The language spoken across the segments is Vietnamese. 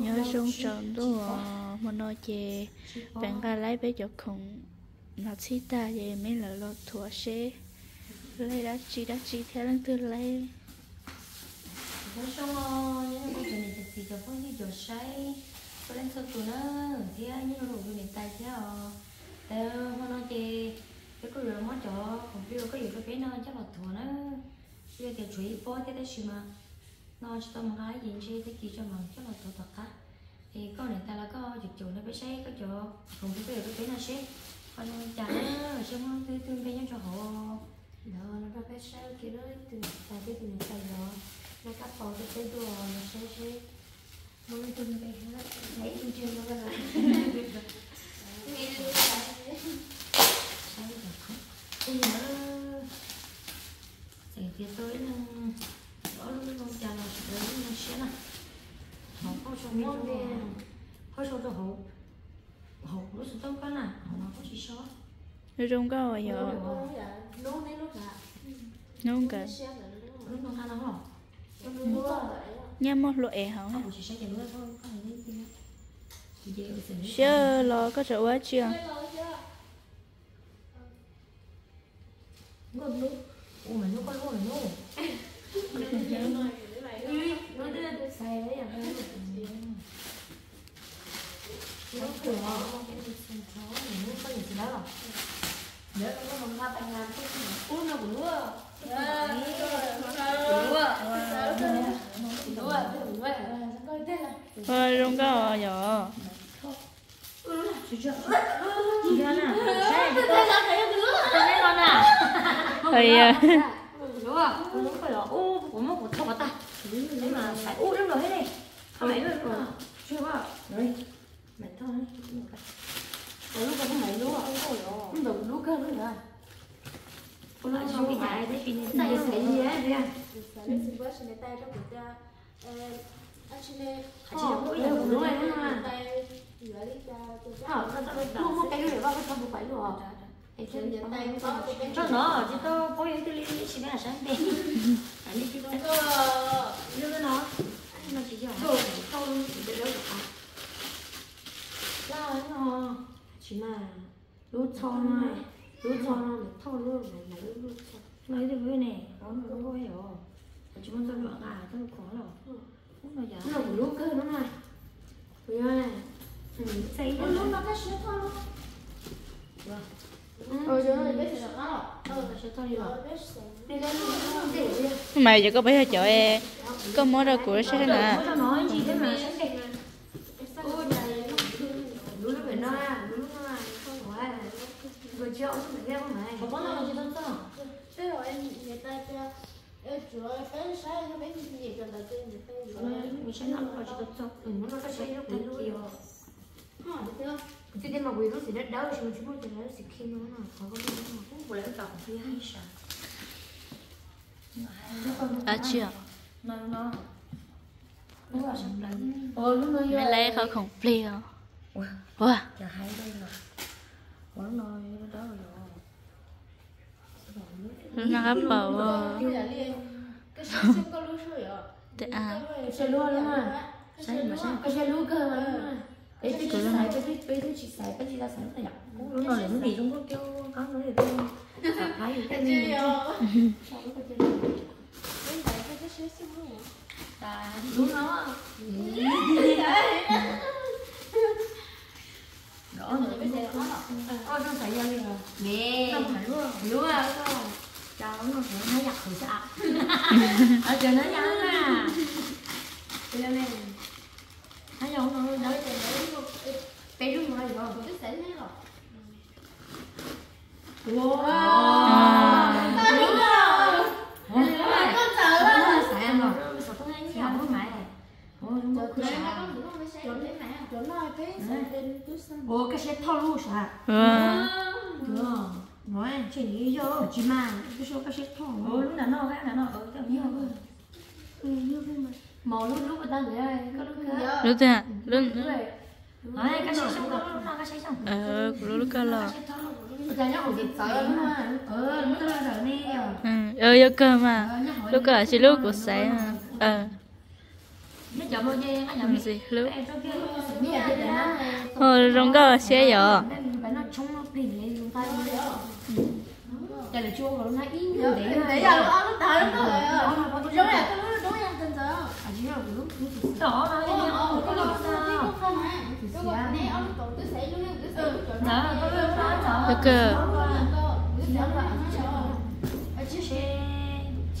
nhớ xuống tròn đó mà nói chè bạn ga lấy bé cho khủng nó chỉ ta về mấy là lo thua xe lấy đã chi đã chi, theo lần thứ lấy. Nhớ xong nhớ nhưng mà chuyện này thì cho phong đi chỗ say. Có lần sơ tụ nó, thì anh nhớ rồi mình tay tài chứ ờ. Tao mà nói chè cái cái rồi mất chỗ không biết có gì cái bé nó, chắc là thua nó. Bây giờ thì chú ý bó thế đấy mà nó cho tao một cái gì chứ thế kia cho mình chắc là thua thật á. Thì con này ta là có chụp chủ nó bé say có chỗ không biết cái bé nó say con chả nó ở nó tư tư bé nhau cho họ. Đó, nó ra bé say kia đó từ ta cái từ này đó nó cắt bỏ cái cái đồ nó say say mỗi tư bé nó lấy tư chơi nó ra Thì tôi không ui nó sẽ phía tới nó đó luôn con chả là đấy nó sẽ là họ có cho ngon đi hơi sâu cho hậu hậu nó sẽ tốt cái nè hậu nó có chỉ số nói chung có rồi giờ nấu nên lúc cả nông cả xe là ăn một loại hả chưa lo có chỗ quá chưa ngon luôn ủa mà nó có luôn rồi nó nó đưa xài đấy à nó cửa nó có gì đó rồi nếu nó không ra bàn làm cái gì uống nó cũng nữa thôi không có rồi giờ chị chưa chị ra nè đây tôi tôi lấy con à thì đúng không muốn phải là u của một của thằng ta nhưng mà phải u lắm rồi. hết đi phải rồi chưa có rồi mày thôi ở lúc không mày lúa không được lúa cơ nữa rồi cô nói cho cái nhà đấy pin này sai gì cũng đi à chỉ là mỗi lần cũng nói mà mua cái này vào cái thằng phải luôn cho nó chứ tôi có những cái lý chỉ là sáng đêm anh đi chứ tôi đưa cái nó nó chỉ cho để tôi để đâu được à là nó chỉ mà lút cho này lút cho nó để thâu luôn này là lút cho nói được cái này nó nó có hiểu chỉ muốn tôi loạn à tôi có rồi không là giả nó cũng lút cơ nó này bây giờ này xây nó lút nó cái sữa thôi luôn Ờ, là nó ờ là rồi để mày giờ có bây giờ chợ e có món đâu của sẽ nè Chợ không phải không mày Có món nào chứ đâu sao Thế rồi em người ta cho em chủ yếu bé sáng nó bé gì cho đầu tiên người ta Mình sẽ nói vào cho tốt Ừ, nó cái sẽ lúc thật nhiều Ờ, được chưa? Chứ thế mà quỳ lúc thì đất đau Chứ chứ bố thì nó sẽ khi nó nào Có có cái nào Cũng vừa lấy tổng phía hay sao à chưa. Nó nó Nó vào sẵn đánh Ờ, lúc nó mẹ lấy khó không play không wow Giờ hay đây rồi Quán nói đó rồi. Nó gấp giờ liền cái xem có lưu sủi à? Thế à. Cái Xe lúa đúng không? Sai mà sai Cái xe lúa cơ mà đúng không? Ê, tôi chỉ xài, tôi tôi tôi chỉ xài, cái gì ra xài cái nhặt Lúc nào cũng bị trong có kêu có nói thì tôi Cảm thấy cái gì? gì à? Sao cái gì Cái này cái cái xe xem không? Ta đúng nó Đó nữa cái xe đó Ôi, nó xài ra rồi. Lúa Lúa không Cho nó phải nó giặt rồi sao Ở trời nó à Đi lên đây Thấy không? Nó nói Bé đúng rồi rồi Cái xe này rồi. Wow À. Đúng rồi Con sợ lắm. Sợ ăn rồi Sợ tôi thấy cái hồng của mẹ này Ôi, đúng rồi, cứ Này sợ mà con cũng không phải xe thế này. Chỗ nói cái xe bên túi xanh. Ủa, cái xe thô luôn sợ wow Được Nói, chuyện gì vô Chỉ mà, cái số cái xe thô Ủa, lúc nào nó, cái nào nó ở trong nhau Ừ, như thế mà Màu lúc lúc ta gửi ai, có lúc cái Giờ. lúc thế lúc Nói, cái xe xong đó, lúc nào cái xe xong. Ờ lúc cái Ừ, nó sợ nè ừ ờ giờ cơ mà. Lúc cả chỉ lúc của sáng mà. Ờ. Nó gì lúc? Cái đó ờ rong có xe giờ nó nó đây là chua rồi nó ít như Để đấy nó nó nó rồi. Giống như cái nó đúng yang chân giờ. à đó Ờ, ờ, nó sao không không xảy luôn chỗ đó có cái đó đó được cơ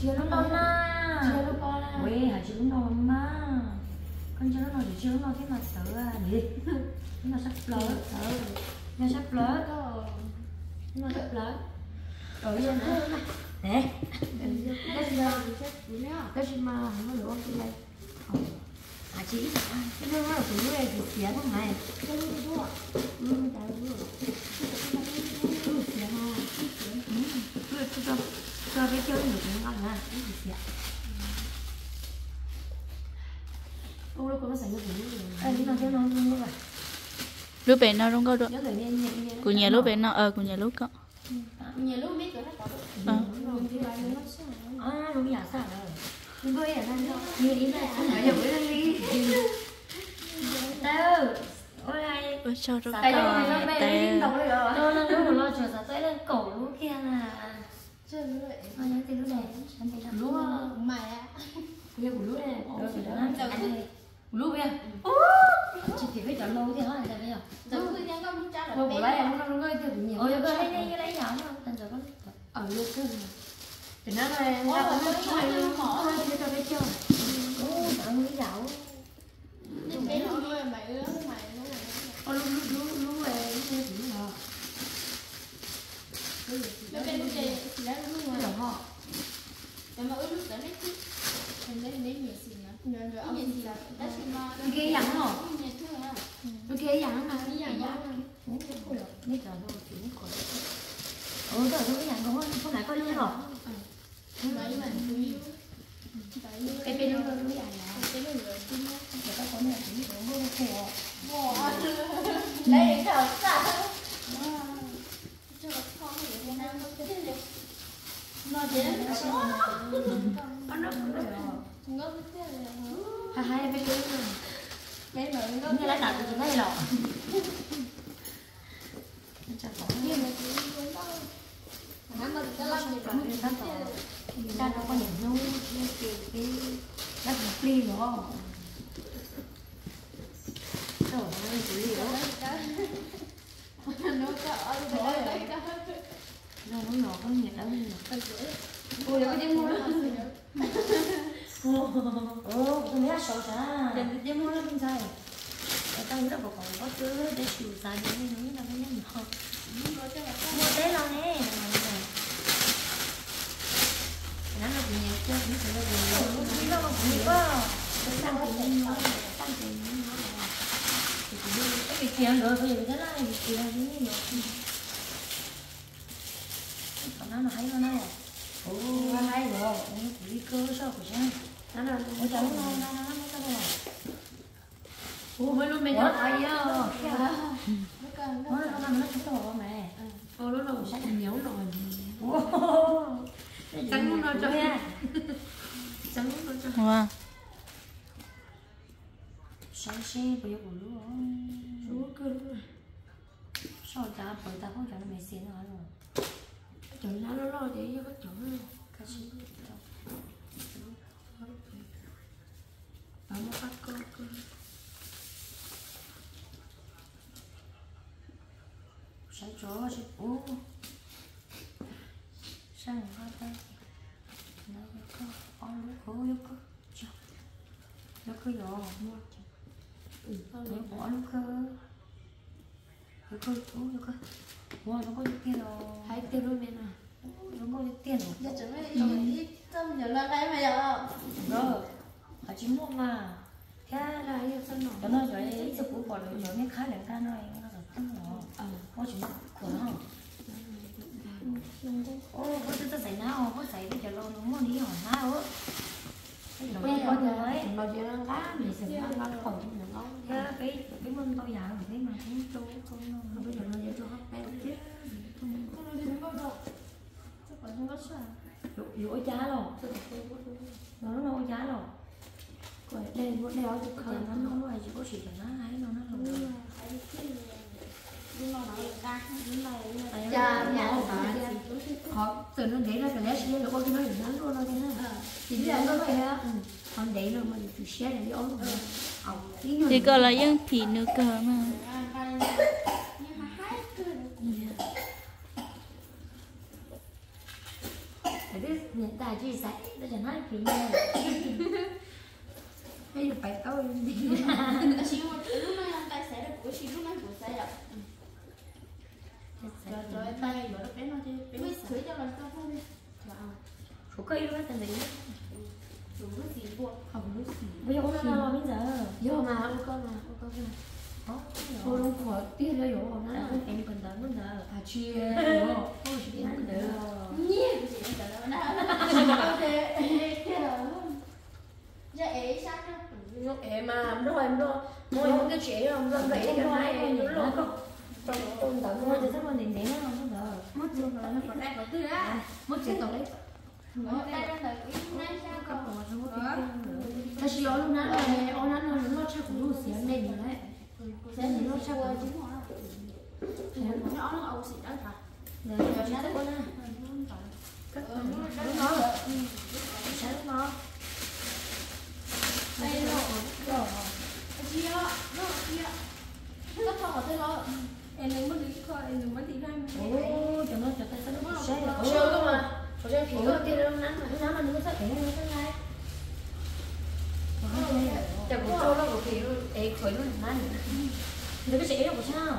chưa nó con na quê hả chưa nó mà con chưa nó thì chưa nó thế mà sợ à đi nó sắp lỡ sợ nó sắp lỡ nó sắp lỡ rồi nè cái gì mà không có lửa cái đây à chị cái nó là tụi nó thì xỉa thằng này ừ tại vừa ừ xỉa ha ừ cho cho cái chân được nó ngon ha cái gì xỉa ô nó có nó xảy ra gì à mà cái nó không có vậy lúc bé nó rong có được? Của nhà lúc bé nó ờ của nhà lúc có Nhà lúc biết rồi nó có ờ. À đúng giả sao rồi bây giờ không phải đi ôi có đây nó bay tè tôi nó lúc lo chờ sao tới lên cổ lúc kia là. Chưa nữa vậy. nó nhớ tên lúc này. Anh thấy làm lúc Mày á. kia của lúc này. Rồi thì đó anh lúc kia chỉ chỉ phải chọn lâu thì nói là bây giờ. Giờ cứ nhắn con muốn trả lời thôi của lấy em nó nó từ nhiều ôi cái lấy lấy lấy nhỏ nó thành giờ có ở lúc cái thì nó ra mà nó nó chơi mỏ. thôi cho cái chơi. Ô tao mới dạo Nhưng bé nó nuôi mày lớn mày nó là ô lúc lúc lúc lúc về cái gì đó nó bên nó chơi thì đó nó cái nuôi. đầu họ Để mà ước lúc đó nó chứ. Thành ra mấy nhiều gì nữa. Rồi rồi ông gì là đó thì mà cái kia dặn hả nhà thương à. cái kia dặn mà Cái dạng đó. Ủa, cái cô được, mấy trò thôi, chỉ mấy cô. Ủa, trời ơi, cái dặn không, không phải coi luôn rồi. Vậy mà quý. Vậy như Cái bên nó nó dài à. cái nó người tin á. Người ta có nhà chỉ cũng vô khổ. Wow. Lấy thở ra. Cho con để con ăn nó cái gì. Nó chỉ là nó sẽ Con nó cũng được. không có cái gì hả? Hai hai bên kia rồi. Bé mà nó Như lấy đặt thì chỉ thấy lọ. Chắc có. nhưng mà chỉ muốn đó. Nó mà cái lăng gì Cũng như các tỏ. Ra nó có những nấu cái cái cái đất một ly đúng không? Trời ơi, cái gì đó. nó có ở đó đấy đó. Nó nó nhỏ có nhiệt lắm. Ôi, có tiếng mua đó. Ồ, tôi nghĩ là sầu sao? Đừng đi mua nó bên sai. Ở trong đó còn có chứa để chịu sai để nó nói là cái nhân họ. Mua té lo nè. Nó là gì chứ cũng phải là gì. Nó là gì quá. Tăng tiền nó, tăng tiền nó. Thì cũng đi cái việc kia nữa bây giờ cái này việc kia như thế. Còn nó nói nó nói ồ hay rồi, nó cơ sao của sao? Nó là ôi trời nó nó nó nó sao rồi? Ủa mới luôn mày nhớ ai á? Nó Nó nó nó chúng tôi mẹ. Ồ nó đâu Sao nhớ rồi? Trắng luôn cho nha. Nó cho wow Sao xe bây giờ cũng luôn. Chú cơ đúng rồi Sao chả bởi ta không chả nó mày xin nó rồi. Chọn nó nó lo để cho nó cơ Nó Nó cứ Nó bỏ nó Nó là yêu sân nó cho nó rồi ấy sẽ cũng bỏ được rồi mấy khá là ca nói nó rất tốt rồi ờ có chuyện của nó ô có ta xảy nào có xảy cái chờ lâu nó muốn đi hỏi nào á Bây giờ có nhớ ấy giờ nó lá Mình sẽ nó nó nó cái cái mâm tôi già rồi thế mà cũng trâu không nó Bây giờ nó giờ cho hấp bé chứ Không có đâu Chắc còn không có sao dụ dụ cha rồi nó nó nó Rồi đây một đeo chỉ cho nó hay nó nó luôn Dạ, họ từ nó để nó rồi lấy xe nó có cái nó nó luôn nó này. Chỉ là nó vậy á còn để nó mà từ xe để tí nữa thì còn là dân thì nữa cơ mà. Hiện tại chỉ sai nó chẳng nói thì nghe. Hay là phải câu đi số cây luôn thành đấy không? Biết gì. Bây giờ con nào bây giờ. Giờ mà ô con mà ô con mà ô luôn của tiếc rồi rồi nó em còn đỡ nó đỡ à chia rồi ô chỉ biết nó đỡ lúc em mà lúc em lo mỗi cái chuyện không lo vậy cái em nó lo không trong ôn tận nó thì chắc là đến đến nó không đỡ mất luôn rồi nó còn mất chuyện tổng đấy 다시 얼른 하는데 얼른 nó chắc cũng đủ xíu nên là đấy nên nó chắc cũng đấy nó chắc cũng nè nó sáng nó em đừng mất đi coi em đừng mất đi ra 오 정말 좋다 Chưa 사는 cơ mà Hồi trước thì 이거 때려 난 nó mà nó sẽ để nó thế này Chả năn Đừng có sẽ đâu có sao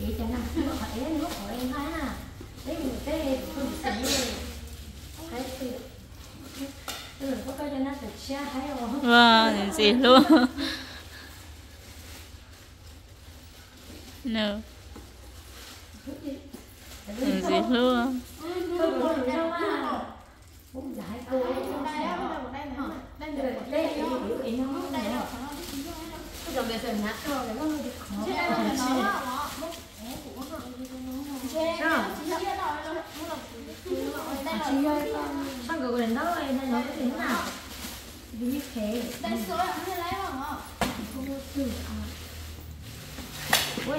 Để cho nó nó phải nó khỏi em thấy nè Đấy một cái không sẽ Thấy thì Ừ, có cái cho nó tự xa thấy không? wow gì luôn no gì luôn Tôi cũng đâu à Cũng giải cô Đây, đây, đây, đây, nó Cái dòng bây giờ nát rồi, nó hơi bị khó chị ơi con người đến đó rồi nên nó có thế nào? Đi như thế. Không có từ à ui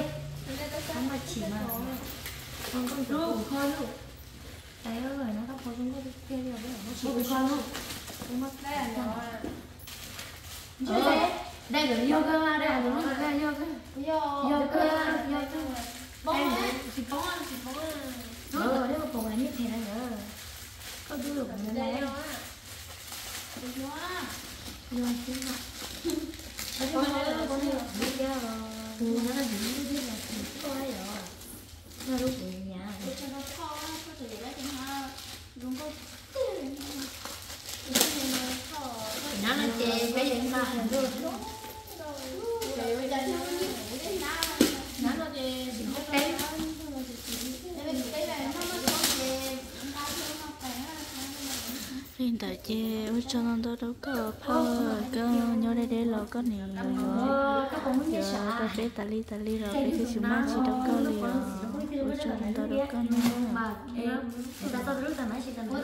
không mà chỉ mà con con tự cùng con luôn đấy ơi nó không có giống cái kia rồi đấy nó chỉ con luôn không mất ờ đây là yoga đây là đúng yoga. Yoga yoga yoga ờ nếu mà cùng là như thế này nữa. Có đưa được mình đây Rồi, xin lỗi. Con ơi, con ơi, bây giờ ừ, nó là những cái gì là thì có hay rồi. Nó lúc về nhà. Nó là chè cái gì mà hình như nó là chè thì không cái hiện tại chị ở cho nó đâu đâu có power có nhớ đây để lo có nhiều rồi ờ cái con muốn như giờ sao có tali li tali rồi bé cái chúng nó chỉ đâu có liền ở cho nó đâu đâu có nữa mà em người ta tao rất là nói chị tao nói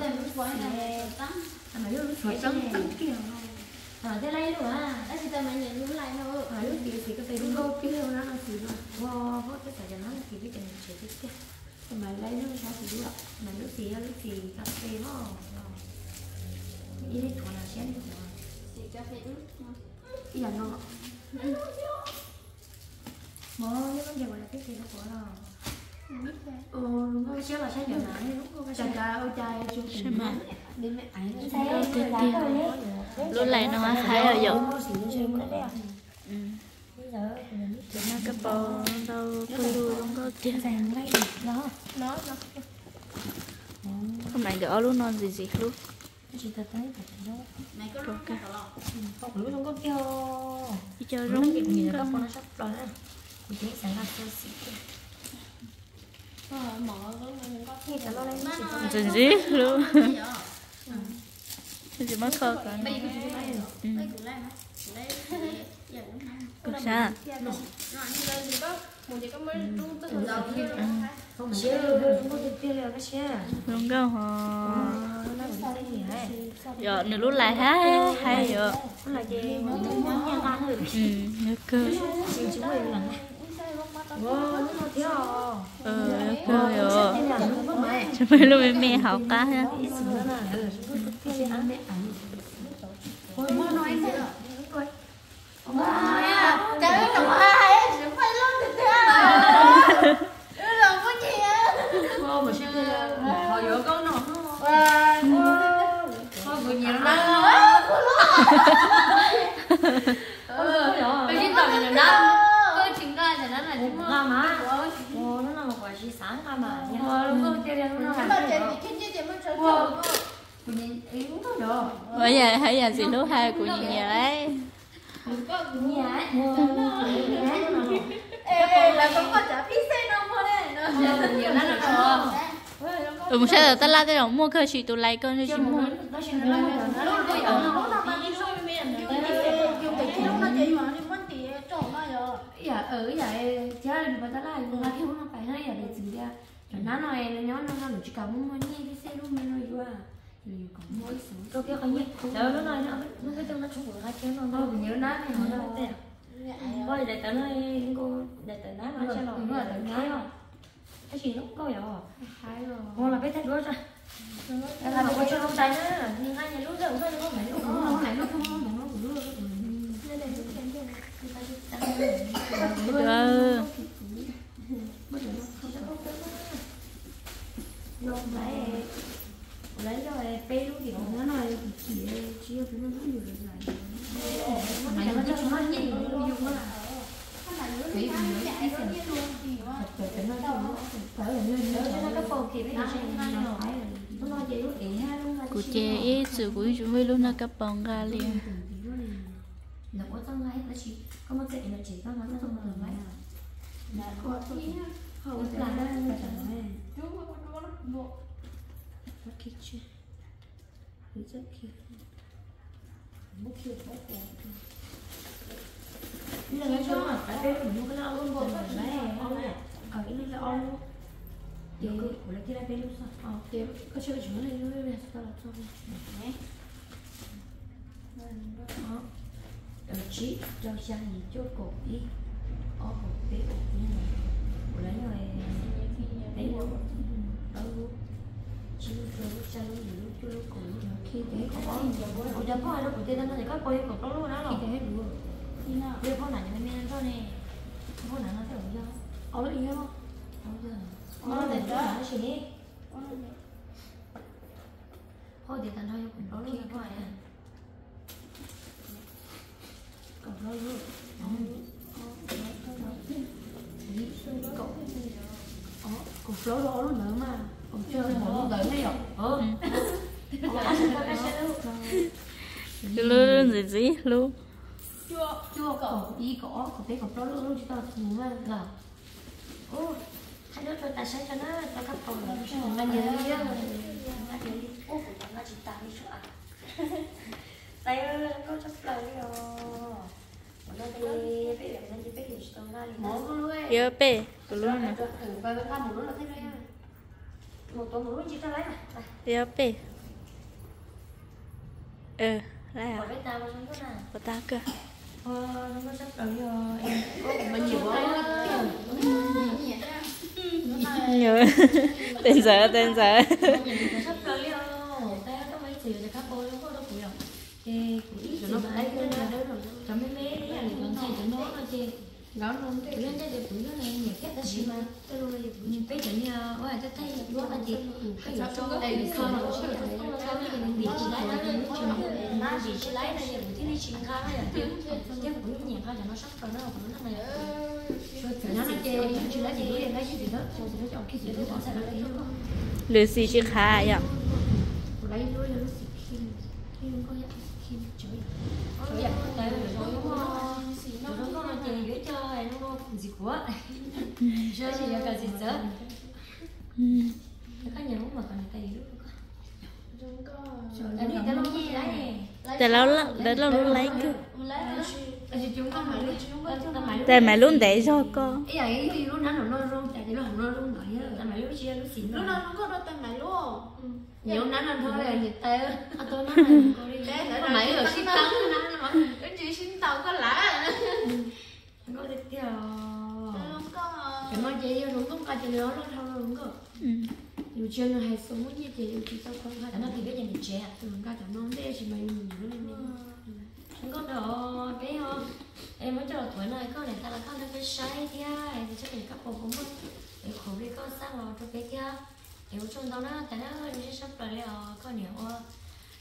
mà lúc phải trắng tắt kia à thế này luôn à à lúc gì thì cái tay đúng kia nó là gì luôn wow có cái phải cho nó thì biết chừng chỉ biết kia mà lấy nó sao thì được mà lúc gì lúc gì cà phê nó ý thằng nào xem ý là nó mà nếu vấn đề gọi là cái gì nó của nó. Ừ nó sẽ là sẽ giờ này lúc nó Chà chà ôi trai chung xem mà? đi mẹ. Ấy Đâu tiếp theo. lúc này nó hay ở dọc ừ. Thì nó cái bò đâu có lưu không có tiền vàng lấy đó Nó. Nó hôm nay gỡ luôn non gì gì luôn chị ta thấy phải đó ok không lũ không có kêu đi chơi nó nhịp rung cái nó con nó sắp đó nè thì thế sáng là sơ sĩ thì ta lo lên chị gì gì luôn cái gì mất khó cả có sao đúng không hả giờ nửa lúc lại hả hay giờ rồi ừ nước cơ wow ừ nước cơ mày cho mấy lúc mẹ học cá ha ít bây giờ tao là nó tôi chính ra cho nó là chúng nga mà ô nó là một quả sáng mà nó ta mình bây giờ giờ hai của Ê, là con có trả phí xe đâu mà đấy nhiều lắm là ừ một giờ ta la tới đồng mua cơ chỉ tụ lại con cho chị mua. Nó nó nó mà đi rồi cái nó mà đi nó rồi dạ ở vậy chứ mà ta lại là thiếu nó phải hay là để gì ra cho nó nói nó nhớ nó nó chỉ cầm mua như cái xe luôn mình nói vừa thì còn mỗi số. Tôi kia không? Biết đó nó nói nó nó cái trong nó chung của hai cái nó mình nhớ nát này nó nói Thôi để tớ nói cô để tớ nói nói cho nó. là tớ nói không cái gì nó cũng có rồi hai rồi. Cô là biết thách đuôi rồi đây là một cái cho không trái nữa? Nhưng hai nhà lúc giờ cũng có lúc này lúc không này lúc không không nó cũng lúc ừ lúc lấy lấy rồi pe gì cũng nó nói chỉ chỉ cái nó nhiều rồi này nó cho nó nhìn nó dùng gì nó chạy nó luôn phải là nó nó phải luôn chị. Ấy sự của chúng mới lúc nó cặp bóng ra liền. Nó có trong ngay nó chỉ có một cái nó chỉ có nó trong người máy không là nó là chẳng này nó kia chưa? Nó rất kia. Bốc kia bốc kia mà cái chỗ mà phải bên mình mua cái lo luôn rồi đấy ở cái này là on luôn thì của lấy cái này bên luôn sao? Ờ có chơi chúng này luôn giờ sao là sao nhé đó. Chí đầu sang gì chỗ cổ đi. Ở cổ tế cổ như này. Của lấy rồi đấy luôn đó luôn chỉ rồi sang luôn gì chỗ cổ khi thế. Có của giờ có ai đâu của tên nó thì có coi cổ đó luôn đó rồi khi thế luôn bây giờ này mình men thôi nè con này nó theo chưa ở đó yên không không chưa nó để đó nó chỉ đi thôi để tận thôi cũng có luôn các bạn còn đó luôn cậu ờ cậu flow đó luôn nữa mà cậu chơi một luôn tới hay rồi ờ luôn gì gì luôn chưa chưa cậu đi cậu cậu thấy cậu đó luôn luôn chúng ta ngủ mà là ô hai đứa cho tài sản cho nó cho các cậu là cho nó nhớ nhớ nhớ đi ô của nó chỉ tao đi chỗ à tay ơi nó chấp lời rồi nó đi bây giờ nó chỉ biết cho nó đi Một con luôn giờ bê của luôn nè Và một là thế này một tuần một chỉ tao lấy à giờ ừ lại ở à tao có của ta cơ ờ nó quá. tên giờ tên giờ sắp tới rồi tay có mấy chiều thì các cô nó có đâu cũng được thì cũng nó phải cái này cho mấy mấy cái này còn chơi cho nó nó chơi 너는 이런데도 분명히 얘기했다지만 빼주면 와 따뜻해 누워가지 하여튼 그런 거 하는 게 지나가는 좀 나지 지나가는 게 무슨 신가야 근데 무슨 얘기하잖아 삭거나 그런 거는 Lucy chứ khá ạ Lấy lối Lucy Kim Kim có ạ Kim chửi Chửi ạ quá chơi chị yêu cầu gì sợ Có nhà hút mà còn cái gì lúc tại lâu lắm để lâu luôn lấy cơ tại mẹ luôn để cho cô nhiều nắng thôi là nhiệt tay á tôi nói là mấy rồi xin tao cái nắng mà cái chuyện xin tao có lạ. Có được chưa cái mà chị yêu đúng không cả chị nó nó thâu đúng không ừ. dù chưa nó hay sống như chị dù chị sao không phải nó thì cái gì trẻ đúng cả chẳng non thế chị mày nhìn nó lên không có đồ cái không em mới cho tuổi này có này ta là con nó cái sai thia thì chắc là các bộ cũng mất để khổ đi con sang vào cho cái thia em trong đó nó tại nó như sắp rồi liệu có nhiều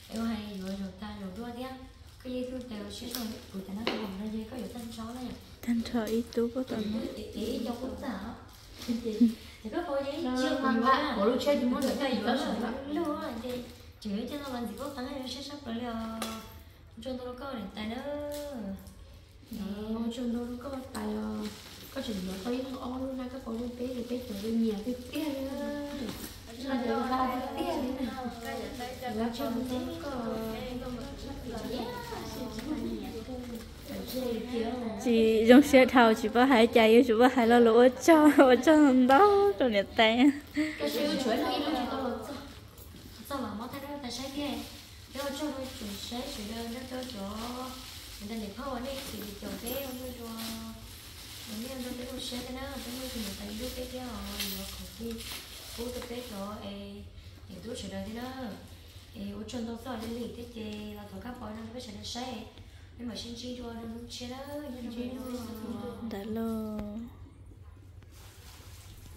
em hay rồi rồi ta rồi đua thia cái gì tôi đều sẽ rồi của ta nó không làm gì có nhiều tân chó này thanh thở ý tú của tụi nó ý cho cũng giả thì cô ấy chưa mà ba của lúc chơi thì muốn được cái gì đó luôn á cho làm gì có thằng sắp rồi tài nữa có tài có những ô luôn na các cô bé thì bé tuổi nhiều cái tiền chị dùng xe thầu chỉ có hai chạy chỉ có hai lo cho cho đó nhiệt tay là nó cho tôi sao mà đó cho chỗ để không cho cho nếu như tôi thấy cố tôi cái chỗ ấy thì tôi chuyển đơn thế đó. Thì ở trong tôi sao đến lì thế thì là có các bọn nó phải chuyển đơn xe nhưng mà xin chi cho nó xe đó nhưng mà đã lo